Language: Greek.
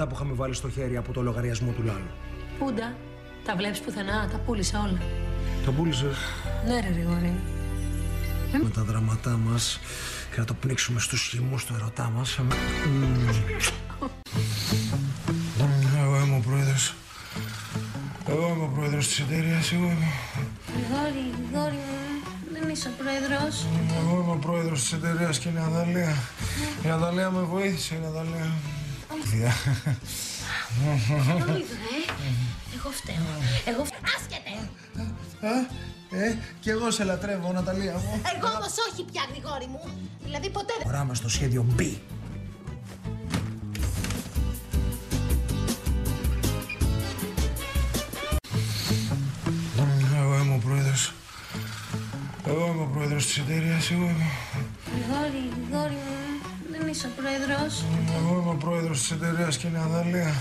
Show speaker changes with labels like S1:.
S1: Τα που είχαμε βάλει στο χέρι από το λογαριασμό του Λάλου.
S2: Πούντα. Τα βλέπεις πουθενά, τα πούλησα όλα.
S1: Τα πούλησε
S2: Ναι ρε Γρηγόρη.
S1: με τα δράματά μας και να το πνίξουμε στους χυμούς του ερωτά μας. Μμμ. Εγώ είμαι ο πρόεδρος. Εγώ είμαι ο πρόεδρος της εταιρείας. Εγώ είμαι,
S2: Γρηγόρη, Γρηγόρη μου, δεν είσαι ο πρόεδρος.
S1: εγώ είμαι ο πρόεδρος της εταιρείας και είναι η Αδαλία. Η Αδαλία με βοήθησε, η Αδαλία. Διά.
S2: Ολίγο, ε. Εγώ φταίω. Εγώ φταίω. Άσκετε.
S1: Ε, ε, κι εγώ σε λατρεύω, Ναταλία μου.
S2: Εγώ όμως όχι πια, Γρηγόρη μου. Δηλαδή ποτέ δεν...
S1: Οράμε στο σχέδιο B. Εγώ είμαι ο πρόεδρος. Εγώ είμαι ο πρόεδρος της εταιρείας. Εγώ είμαι,
S2: Γρηγόρη, Γρηγόρη μου, δεν είσαι ο πρόεδρος.
S1: εγώ είμαι ο πρόεδρος της εταιρείας και είναι η Αδαλία.